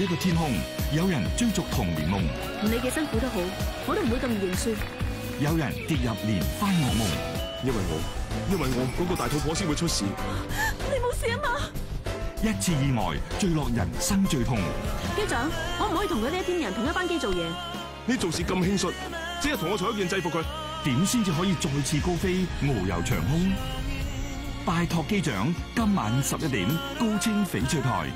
一个天空，有人追逐童年梦。你嘅辛苦都好，我都唔会咁认输。有人跌入莲花噩梦，因为我，因为我嗰、個个大肚婆先会出事。你冇事啊嘛？一次意外坠落人生最痛。机长，可唔可以同佢呢一天人同一班机做嘢？你做事咁轻率，即系同我除一件制服佢，点先至可以再次高飞，遨游长空？拜托机长，今晚十一点高清翡翠台。